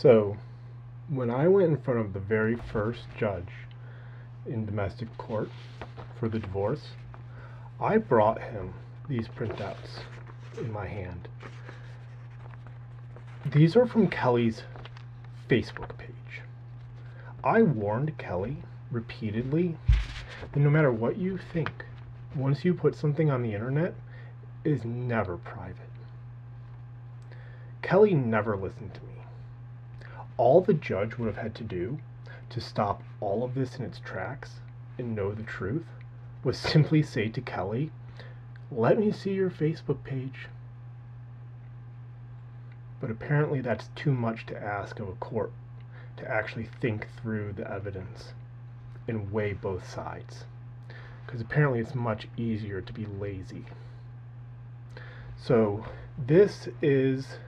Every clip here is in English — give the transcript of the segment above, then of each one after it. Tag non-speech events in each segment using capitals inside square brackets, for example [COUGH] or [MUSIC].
So, when I went in front of the very first judge in domestic court for the divorce, I brought him these printouts in my hand. These are from Kelly's Facebook page. I warned Kelly repeatedly that no matter what you think, once you put something on the internet, it is never private. Kelly never listened to me. All the judge would have had to do to stop all of this in its tracks and know the truth was [LAUGHS] simply say to Kelly, Let me see your Facebook page. But apparently, that's too much to ask of a court to actually think through the evidence and weigh both sides. Because apparently, it's much easier to be lazy. So, this is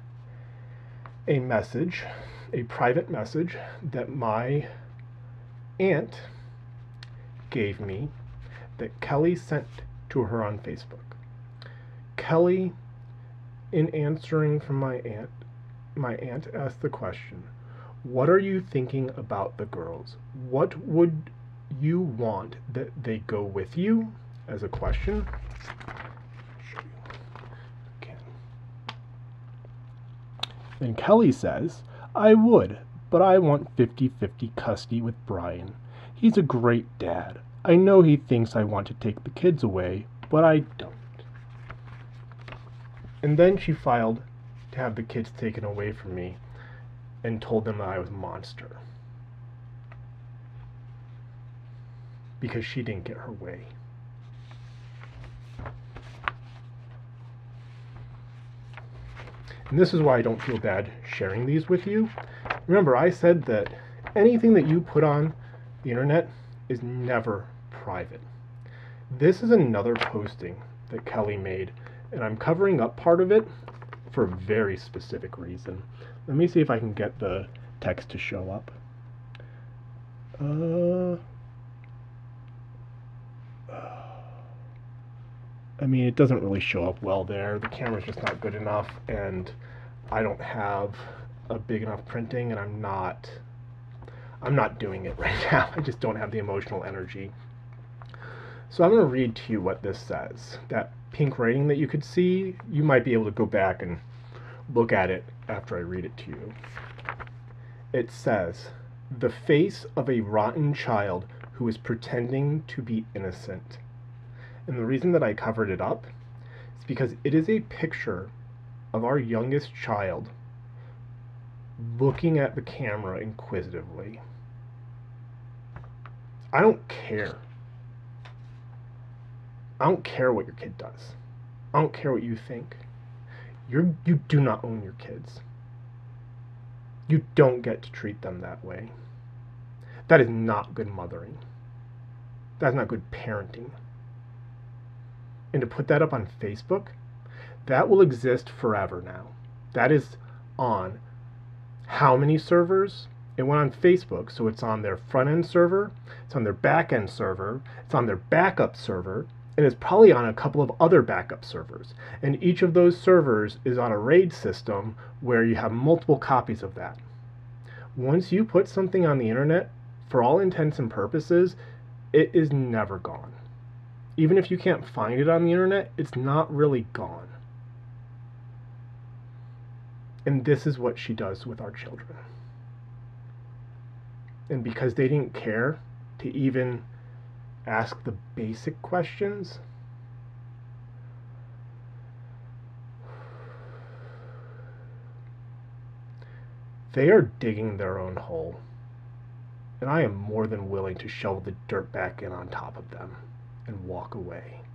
a message, a private message that my aunt gave me that Kelly sent to her on Facebook. Kelly, in answering from my aunt, my aunt asked the question, What are you thinking about the girls? What would you want that they go with you? As a question. Then Kelly says, I would, but I want 50 50 custody with Brian. He's a great dad. I know he thinks I want to take the kids away, but I don't. And then she filed to have the kids taken away from me and told them that I was a monster. Because she didn't get her way. And this is why I don't feel bad sharing these with you. Remember, I said that anything that you put on the internet is never private. This is another posting that Kelly made, and I'm covering up part of it for a very specific reason. Let me see if I can get the text to show up. Uh, I mean, it doesn't really show up well there. The camera's just not good enough, and I don't have a big enough printing, and I'm not I'm not doing it [LAUGHS] right now. I just don't have the emotional energy. So I'm going to read to you what this says. That pink writing that you could see, you might be able to go back and look at it after I read it to you. It says, The face of a rotten child who is pretending to be innocent. And the reason that I covered it up is because it is a picture of our youngest child looking at the camera inquisitively. I don't care. I don't care what your kid does. I don't care what you think. You're, you do not own your kids. You don't get to treat them that way. That is not good mothering. That's not good parenting. And to put that up on Facebook, that will exist forever now. That is on how many servers? It went on Facebook, so it's on their front end server, it's on their back end server, it's on their backup server, and it's probably on a couple of other backup servers. And each of those servers is on a RAID system where you have multiple copies of that. Once you put something on the internet, for all intents and purposes, it is never gone. Even if you can't find it on the internet, it's not really gone. And this is what she does with our children. And because they didn't care to even ask the basic questions, they are digging their own hole. And I am more than willing to shovel the dirt back in on top of them and walk away.